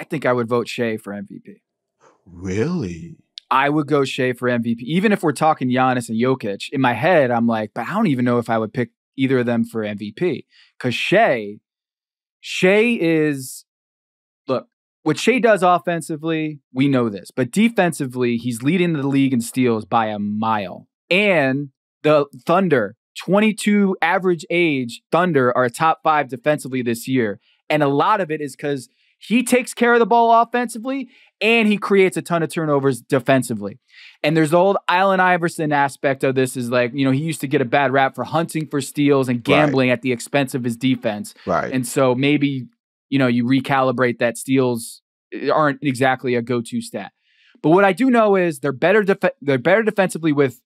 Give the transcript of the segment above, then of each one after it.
I think I would vote Shai for MVP. Really? I would go Shai for MVP. Even if we're talking Giannis and Jokic, in my head, I'm like, but I don't even know if I would pick either of them for MVP. Because Shai, Shai is, look, what Shai does offensively, we know this. But defensively, he's leading the league in steals by a mile. And the Thunder, 22 average age Thunder, are top five defensively this year. And a lot of it is because he takes care of the ball offensively and he creates a ton of turnovers defensively. And there's the old Allen Iverson aspect of this is like, you know, he used to get a bad rap for hunting for steals and gambling right. at the expense of his defense. Right. And so maybe, you know, you recalibrate that steals aren't exactly a go-to stat. But what I do know is they're better def- they're better defensively with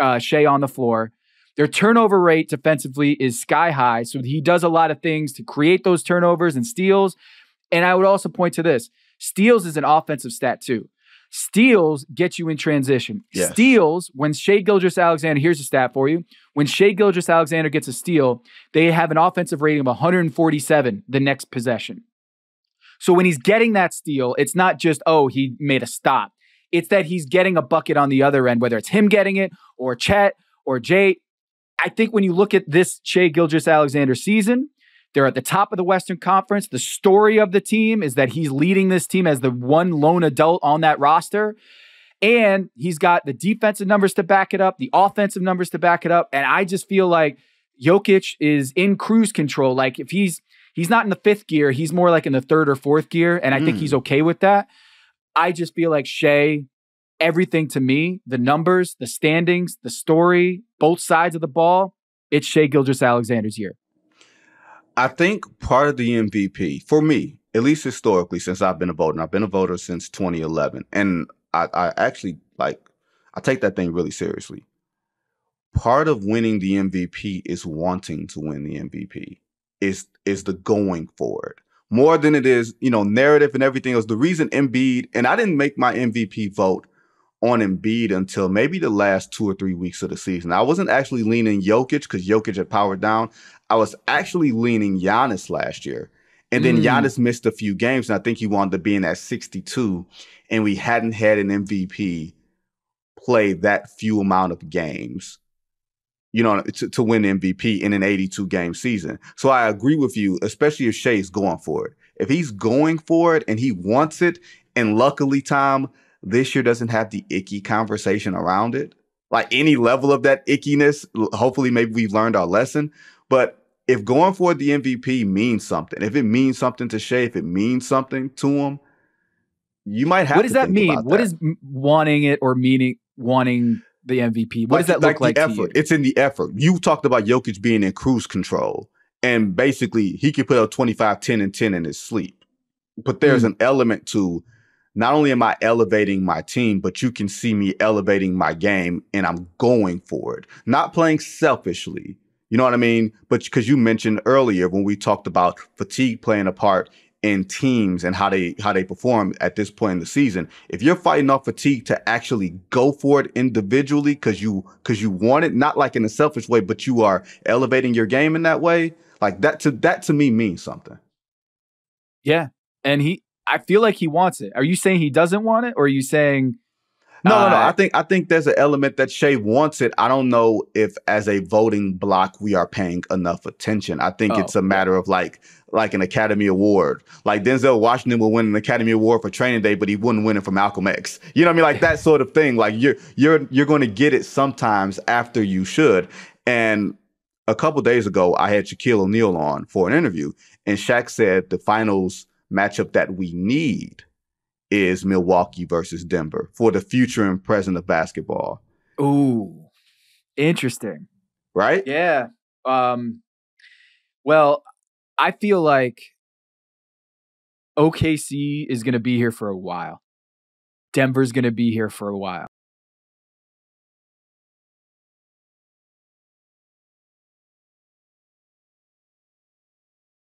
uh, Shai on the floor. Their turnover rate defensively is sky high. So he does a lot of things to create those turnovers and steals. And I would also point to this steals is an offensive stat too. Steals get you in transition. Yes. Steals, when Shai Gilgeous-Alexander, here's a stat for you. When Shai Gilgeous-Alexander gets a steal, they have an offensive rating of 147 the next possession. So when he's getting that steal, it's not just, oh, he made a stop. It's that he's getting a bucket on the other end, whether it's him getting it or Chet or Jay. I think when you look at this Shai Gilgeous-Alexander season, they're at the top of the Western Conference. The story of the team is that he's leading this team as the one lone adult on that roster. And he's got the defensive numbers to back it up, the offensive numbers to back it up. And I just feel like Jokic is in cruise control. Like if he's he's not in the fifth gear, he's more like in the third or fourth gear. And I mm. think he's hmm. okay with that. I just feel like Shai, everything to me, the numbers, the standings, the story, both sides of the ball, it's Shai Gilgeous-Alexander's year. I think part of the MVP for me, at least historically, since I've been a voter, and I've been a voter since 2011, and I, I actually like I take that thing really seriously. Part of winning the MVP is wanting to win the MVP. Is is the going for it more than it is, you know, narrative and everything else. The reason Embiid and I didn't make my MVP vote on Embiid until maybe the last two or three weeks of the season. I wasn't actually leaning Jokic because Jokic had powered down. I was actually leaning Giannis last year. And then mm. Giannis missed a few games, and I think he wanted to be in at 62, and we hadn't had an MVP play that few amount of games, you know, to, to win MVP in an 82 game season. So I agree with you, especially if Shai's going for it. If he's going for it and he wants it, and luckily, Tom, this year doesn't have the icky conversation around it. Like any level of that ickiness, hopefully, maybe we've learned our lesson. But if going for the MVP means something, if it means something to Shai, if it means something to him, you might have. What does that mean? What is wanting it or meaning wanting the MVP? What like, does that look like? like effort. It's in the effort. You talked about Jokic being in cruise control, and basically he could put up 25, 10, and 10 in his sleep. But there's mm. an element to not only am I elevating my team, but you can see me elevating my game and I'm going for it. Not playing selfishly, you know what I mean? But because you mentioned earlier when we talked about fatigue playing a part in teams and how they how they perform at this point in the season. If you're fighting off fatigue to actually go for it individually because you because you want it, not like in a selfish way, but you are elevating your game in that way, like that to that to me means something. Yeah. And he I feel like he wants it. Are you saying he doesn't want it, or are you saying no, uh, no, no. I think I think there's an element that Shai wants it. I don't know if as a voting block we are paying enough attention. I think oh, it's a matter of like like an Academy Award. Like Denzel Washington will win an Academy Award for Training Day, but he wouldn't win it for Malcolm X. You know what I mean? Like that sort of thing. Like you're you're you're going to get it sometimes after you should. And a couple days ago, I had Shaquille O'Neal on for an interview, and Shaq said the finals matchup that we need is Milwaukee versus Denver for the future and present of basketball. Ooh, interesting. Right? Yeah. Um, well, I feel like OKC is going to be here for a while. Denver's going to be here for a while.